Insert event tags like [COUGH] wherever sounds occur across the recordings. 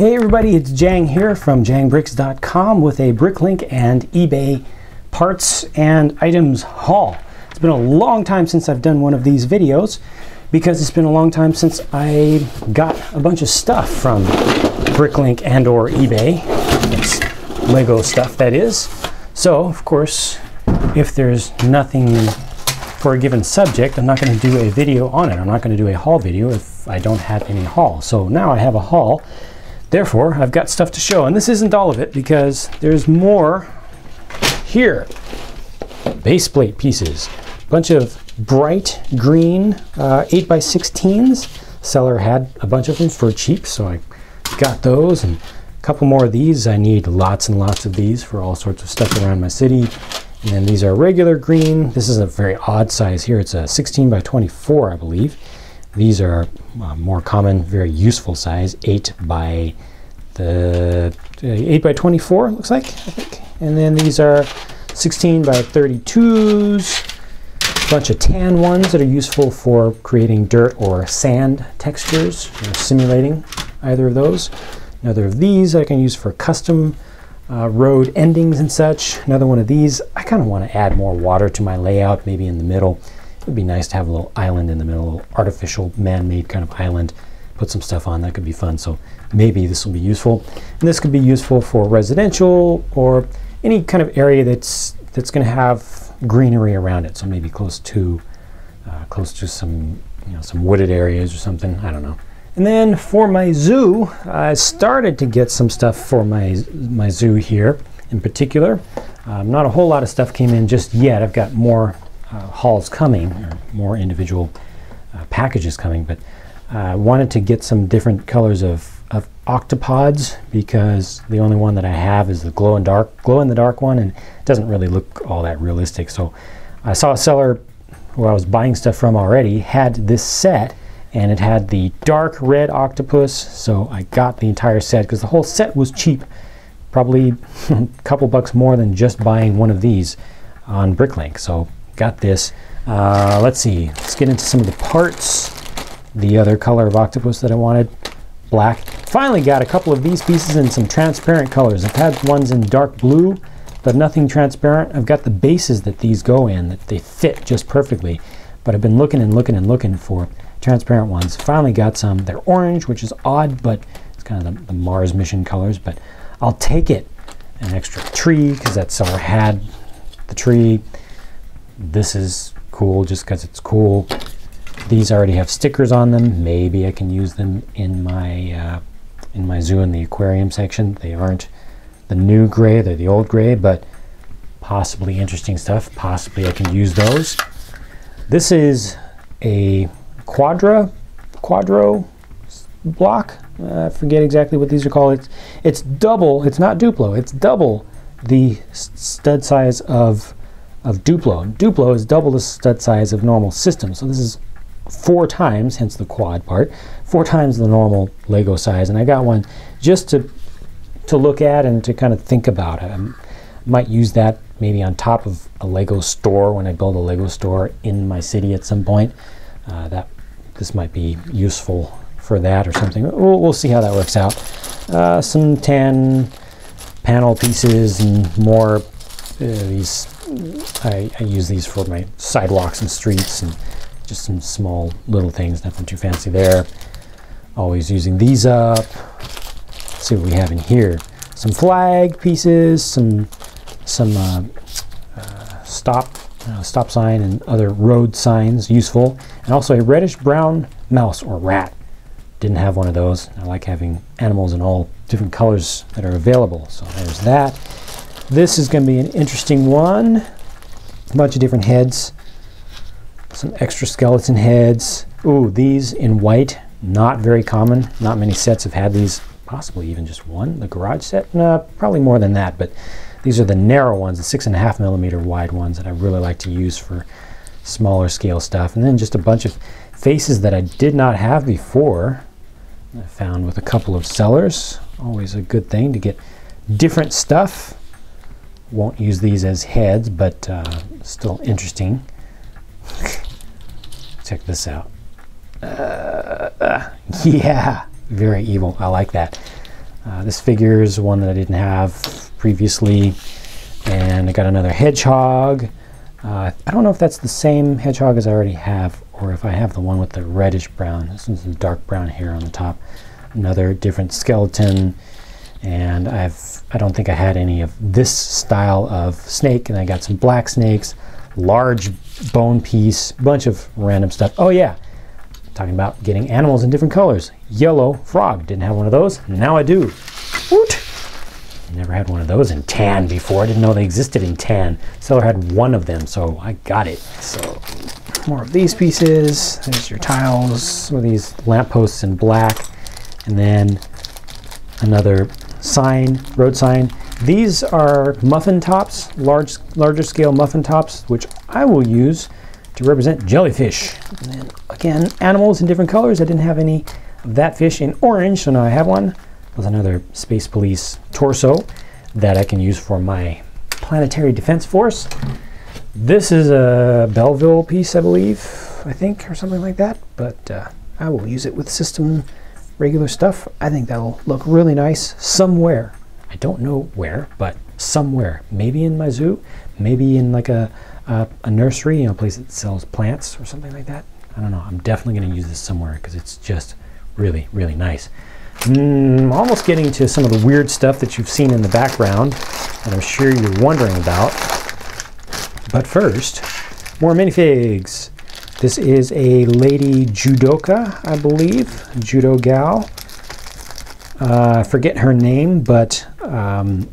Hey everybody, it's Jang here from jangbricks.com with a Bricklink and eBay parts and items haul. It's been a long time since I've done one of these videos because it's been a long time since I got a bunch of stuff from Bricklink and or eBay. It's Lego stuff that is. So, of course, if there's nothing for a given subject, I'm not going to do a video on it. I'm not going to do a haul video if I don't have any haul. So now I have a haul. Therefore, I've got stuff to show. And this isn't all of it because there's more here. Base plate pieces. Bunch of bright green uh, 8x16s. Seller had a bunch of them for cheap, so I got those. And a couple more of these. I need lots and lots of these for all sorts of stuff around my city. And then these are regular green. This is a very odd size here. It's a 16 by 24, I believe. These are uh, more common, very useful size, 8 by the uh, 8 by 24 looks like, I think. And then these are 16 by 32s. A bunch of tan ones that are useful for creating dirt or sand textures, or simulating either of those. Another of these I can use for custom uh, road endings and such. Another one of these, I kind of want to add more water to my layout, maybe in the middle. Would be nice to have a little island in the middle, a little artificial man-made kind of island. Put some stuff on, that could be fun. So maybe this will be useful. And this could be useful for residential or any kind of area that's that's going to have greenery around it. So maybe close to uh, close to some you know some wooded areas or something. I don't know. And then for my zoo, I started to get some stuff for my, my zoo here in particular. Um, not a whole lot of stuff came in just yet. I've got more hauls coming, or more individual uh, packages coming, but I uh, wanted to get some different colors of, of octopods because the only one that I have is the glow in dark, glow in the dark one, and it doesn't really look all that realistic. So I saw a seller who I was buying stuff from already had this set and it had the dark red octopus so I got the entire set because the whole set was cheap probably [LAUGHS] a couple bucks more than just buying one of these on Bricklink so got this. Uh, let's see. Let's get into some of the parts. The other color of octopus that I wanted black. Finally got a couple of these pieces in some transparent colors. I've had ones in dark blue but nothing transparent. I've got the bases that these go in that they fit just perfectly. But I've been looking and looking and looking for transparent ones. Finally got some. They're orange, which is odd, but it's kind of the, the Mars mission colors, but I'll take it. An extra tree, because that seller had. The tree. This is cool just because it's cool. These already have stickers on them. Maybe I can use them in my uh, in my zoo in the aquarium section. They aren't the new gray, they're the old gray, but possibly interesting stuff. Possibly I can use those. This is a Quadra, Quadro block. Uh, I forget exactly what these are called. It's, it's double, it's not Duplo, it's double the stud size of, of Duplo. And Duplo is double the stud size of normal system. So this is four times, hence the quad part, four times the normal Lego size. And I got one just to, to look at and to kind of think about. I might use that maybe on top of a Lego store when I build a Lego store in my city at some point. Uh, that this might be useful for that or something. We'll, we'll see how that works out. Uh, some tan panel pieces and more uh, these. I, I, use these for my sidewalks and streets and just some small little things, nothing too fancy there. Always using these up. Let's see what we have in here. Some flag pieces, some some uh, uh, stop uh, stop sign and other road signs useful, and also a reddish brown mouse or rat. Didn't have one of those. I like having animals in all different colors that are available. So there's that. This is going to be an interesting one. A bunch of different heads. Some extra skeleton heads. Ooh, these in white. Not very common. Not many sets have had these. Possibly even just one. The garage set? No, probably more than that. But these are the narrow ones, the six and a half millimeter wide ones that I really like to use for smaller scale stuff. And then just a bunch of faces that I did not have before. I found with a couple of sellers. Always a good thing to get different stuff. Won't use these as heads, but uh, still interesting. [LAUGHS] Check this out. Uh, [LAUGHS] yeah, very evil. I like that. Uh, this figure is one that I didn't have previously. And I got another hedgehog. Uh, I don't know if that's the same hedgehog as I already have, or if I have the one with the reddish brown. This one's dark brown hair on the top. Another different skeleton. And I've I don't think I had any of this style of snake. And I got some black snakes, large bone piece, bunch of random stuff. Oh yeah, talking about getting animals in different colors. Yellow frog. Didn't have one of those. Now I do. Woot! Never had one of those in tan before. I didn't know they existed in tan. Seller had one of them, so I got it. So more of these pieces. There's your tiles. Some of these lampposts in black. And then another sign, road sign. These are muffin tops, large, larger scale muffin tops, which I will use to represent jellyfish. And then again, animals in different colors. I didn't have any of that fish in orange, so now I have one. There's another Space Police torso that I can use for my Planetary Defense Force. This is a Belville piece, I believe, I think, or something like that. But uh, I will use it with system regular stuff. I think that'll look really nice somewhere. I don't know where, but somewhere. Maybe in my zoo, maybe in like a, a, a nursery, you know, a place that sells plants or something like that. I don't know. I'm definitely going to use this somewhere because it's just really, really nice. Mm, almost getting to some of the weird stuff that you've seen in the background that I'm sure you're wondering about. But first, more minifigs. This is a lady judoka, I believe, judo gal. Uh, forget her name, but um,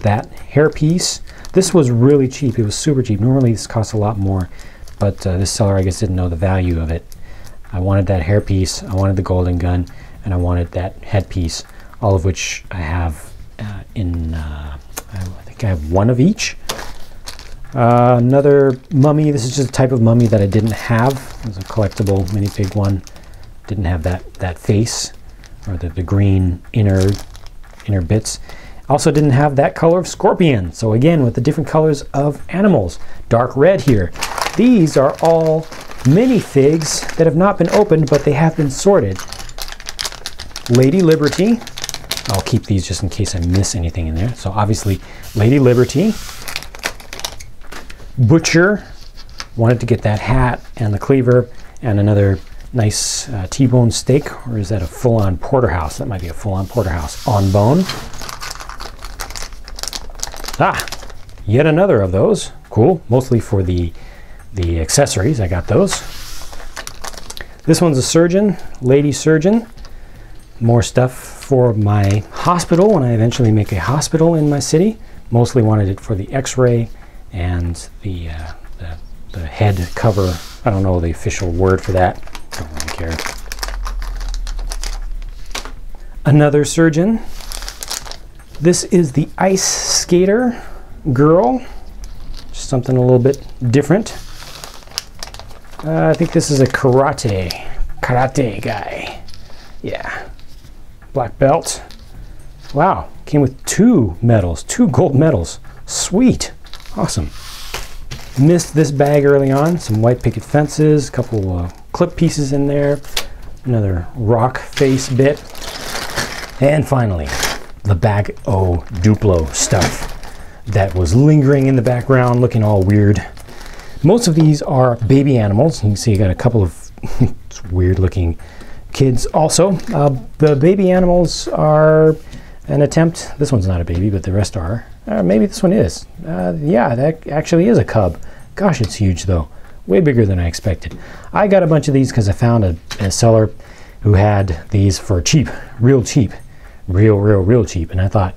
that hairpiece. This was really cheap. It was super cheap. Normally this costs a lot more, but uh, this seller, I guess, didn't know the value of it. I wanted that hairpiece, I wanted the golden gun, and I wanted that headpiece, all of which I have uh, in, uh, I think I have one of each. Uh, another mummy, this is just a type of mummy that I didn't have. It was a collectible minifig one. Didn't have that, that face, or the, the green inner, inner bits. Also didn't have that color of scorpion. So again, with the different colors of animals. Dark red here. These are all minifigs that have not been opened, but they have been sorted. Lady Liberty. I'll keep these just in case I miss anything in there. So obviously, Lady Liberty. Butcher. Wanted to get that hat and the cleaver and another nice uh, T-bone steak. Or is that a full-on porterhouse? That might be a full-on porterhouse. On bone. Ah, yet another of those. Cool. Mostly for the the accessories. I got those. This one's a surgeon, lady surgeon. More stuff for my hospital when I eventually make a hospital in my city. Mostly wanted it for the x-ray and the, uh, the, the head cover. I don't know the official word for that. Don't really care. Another surgeon. This is the ice skater girl. Something a little bit different. Uh, I think this is a karate, karate guy. Yeah. Black belt. Wow, came with two medals, two gold medals. Sweet, awesome. Missed this bag early on, some white picket fences, a couple uh, clip pieces in there, another rock face bit, and finally, the bag O Duplo stuff that was lingering in the background, looking all weird. Most of these are baby animals. You can see I got a couple of [LAUGHS] weird looking kids also. Uh, the baby animals are an attempt. This one's not a baby, but the rest are. Uh, maybe this one is. Uh, yeah, that actually is a cub. Gosh, it's huge though. Way bigger than I expected. I got a bunch of these because I found a, a seller who had these for cheap, real cheap, real, real, real cheap. And I thought,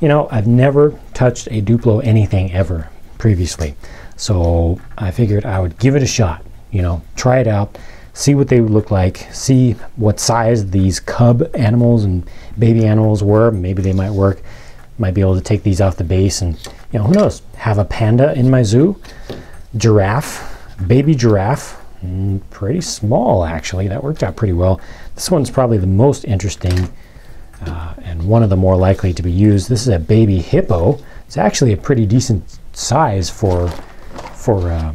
you know, I've never touched a Duplo anything ever previously. So I figured I would give it a shot, you know, try it out, see what they would look like, see what size these cub animals and baby animals were. Maybe they might work. Might be able to take these off the base and, you know, who knows, have a panda in my zoo. Giraffe, baby giraffe, mm, pretty small actually. That worked out pretty well. This one's probably the most interesting uh, and one of the more likely to be used. This is a baby hippo. It's actually a pretty decent size for for uh,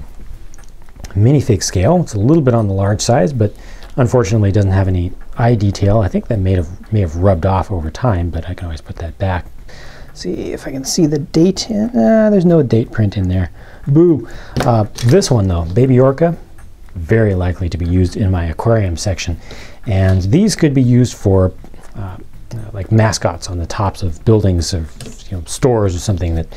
minifig scale. It's a little bit on the large size, but Unfortunately, it doesn't have any eye detail. I think that may have may have rubbed off over time, but I can always put that back. See if I can see the date. In, uh, there's no date print in there. Boo. Uh, this one though, Baby Orca, very likely to be used in my aquarium section, and these could be used for uh, like mascots on the tops of buildings or you know, stores or something that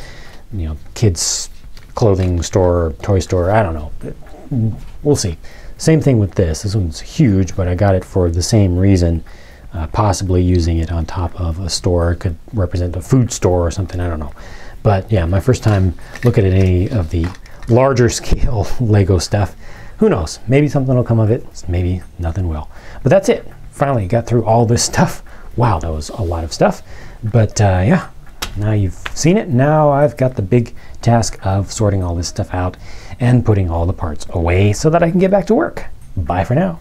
you know kids clothing store, toy store. I don't know. We'll see. Same thing with this. This one's huge, but I got it for the same reason. Uh, possibly using it on top of a store it could represent a food store or something. I don't know. But yeah, my first time looking at any of the larger [LAUGHS] scale [LAUGHS] Lego stuff. Who knows? Maybe something will come of it. Maybe nothing will. But that's it. Finally got through all this stuff. Wow, that was a lot of stuff. But uh, yeah, now you've seen it. Now I've got the big task of sorting all this stuff out and putting all the parts away so that I can get back to work. Bye for now.